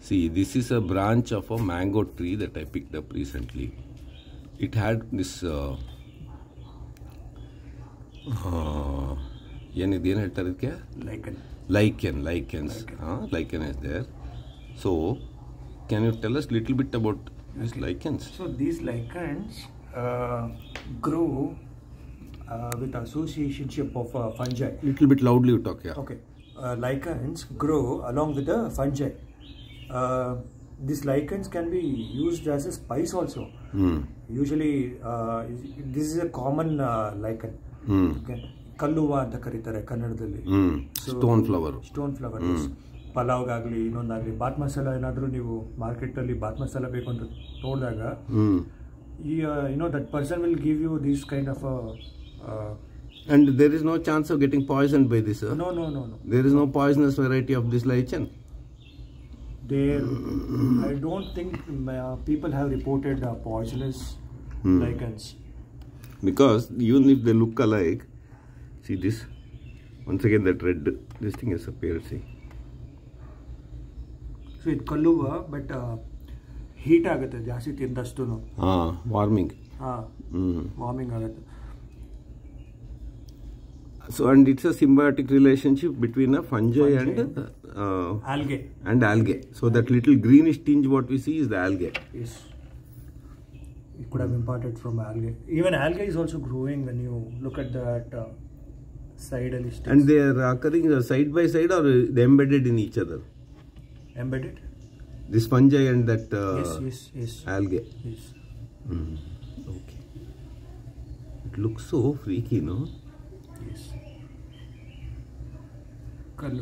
See, this is a branch of a mango tree that I picked up recently. It had this. Uh, uh, ಏನಿದೆ ಏನು ಹೇಳ್ತಾರೆ ಇದಕ್ಕೆ Lichen. ಲೈಕೆನ್ lichens ಲೈಕೆನ್ is there so can you tell us little bit about this lichens So these lichens uh, grow uh, with associationship of uh, fungi. Little bit loudly you talk yeah Okay. Uh, lichens grow along with the fungi. Uh, these lichens can be used as a spice also. Mm. Usually, uh, this is a common uh, lichen. ಹ್ಞೂ Okay. ಕಲ್ಲುವ ಅಂತ ಕರೀತಾರೆ ಕನ್ನಡದಲ್ಲಿ ಹ್ಞೂ stone flower stone flower ಪಲಾವ್ಗಾಗಲಿ ಇನ್ನೊಂದಾಗಲಿ ಬಾತ್ ಮಸಾಲ ಏನಾದರೂ ನೀವು ಮಾರ್ಕೆಟಲ್ಲಿ ಬಾತ್ ಮಸಾಲ ಬೇಕು ಅಂತ you know, ಈ you know that person will give you this kind of And there is no chance of getting poisoned by this. sir? No, no, no, no. There is no poisonous variety of this lichen. There I don't think people have reported poisonous lichens Because even if they look alike, see this. Once again, that red, this thing has appeared. See. So ಇದು ಕಲ್ಲುವ but heat ಆಗುತ್ತೆ ಜಾಸ್ತಿ ತಿಂದಷ್ಟು Ah, warming. ಹಾಂ Mm. Warming ಆಗುತ್ತೆ So, and it's a symbiotic relationship between a fungi, Fungi. and uh, algae. And algae. So that little greenish tinge what we see is the algae. Yes. It could have imported from algae. Even algae is also growing when you look at that uh, and they are occurring uh, side by side or uh, they embedded in each other? Embedded? This fungi and that uh, yes, yes, yes. algae. Yes. Mm. okay. It looks so freaky no? Yes. कल